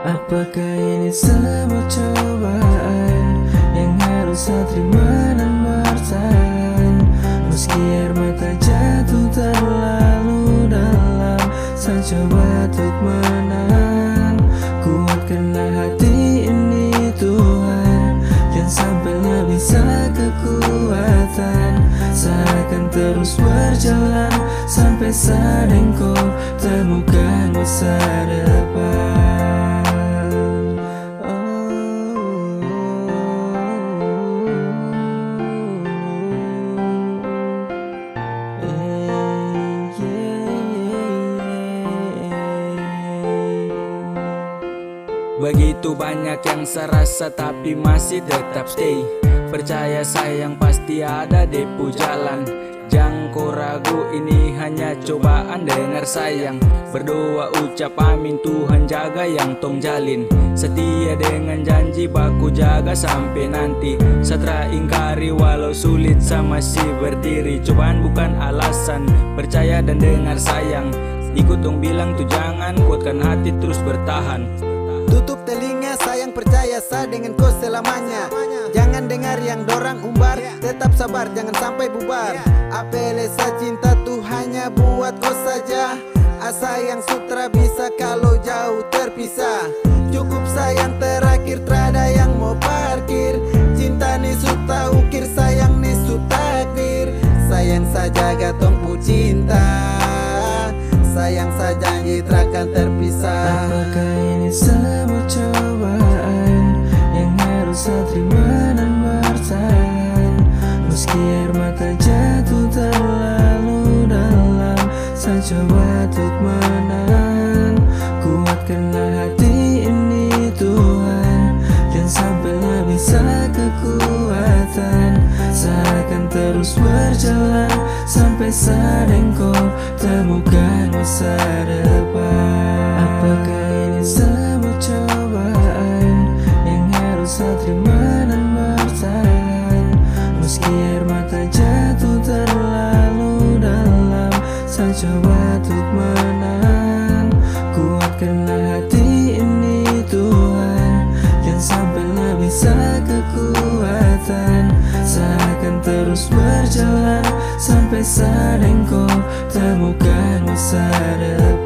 Apakah ini semua cobaan Yang harus saya terima dan bertahan? Meski air mata jatuh terlalu dalam Saya coba untuk menang Kuatkanlah hati ini Tuhan Jangan sampai bisa kekuatan. Saya akan terus berjalan Sampai saat engkau temukan masa depan Begitu banyak yang serasa tapi masih tetap stay. Percaya sayang pasti ada di jalan. Jangan kau ragu ini hanya cobaan dengar sayang. Berdoa ucap amin Tuhan jaga yang tong jalin. Setia dengan janji baku jaga sampai nanti. Setelah ingkari walau sulit sama si berdiri. Cobaan bukan alasan percaya dan dengar sayang. Ikut dong bilang tuh jangan kuatkan hati terus bertahan Tutup telinga sayang percaya sah dengan kau selamanya. Jangan dengar yang dorang umbar Tetap sabar jangan sampai bubar. Apelesa cinta tuh hanya buat kau saja. Asa yang sutra bisa kalau jauh terpisah. Cukup sayang terakhir terada yang mau parkir. Cinta nih suta ukir sayang nih takdir Sayang saja gatong pu cinta. Sayang saja janji terakan terpisah Semua cobaan Yang harus saya terima dan bertahan. Meski air mata jatuh terlalu dalam Saya coba untuk menang Kuatkanlah hati ini Tuhan Jangan sampai nggak bisa kekuatan. Saya akan terus berjalan Sampai saat engkau temukan masa depan air mata jatuh terlalu dalam. Saya coba untuk menang Kuatkanlah hati ini Tuhan Jangan sampai nggak bisa kekuatan. Saya akan terus berjalan Sampai saat engkau temukan masa depan